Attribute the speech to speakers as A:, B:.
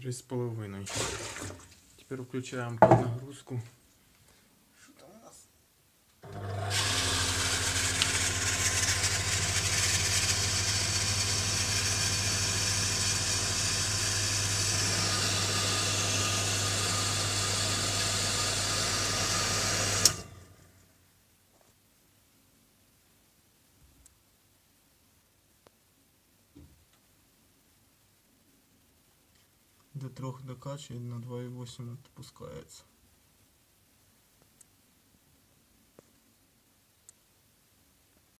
A: Три з половиною. Тепер включаємо под нагрузку.
B: До трьох докачує на 2,8 відпускається.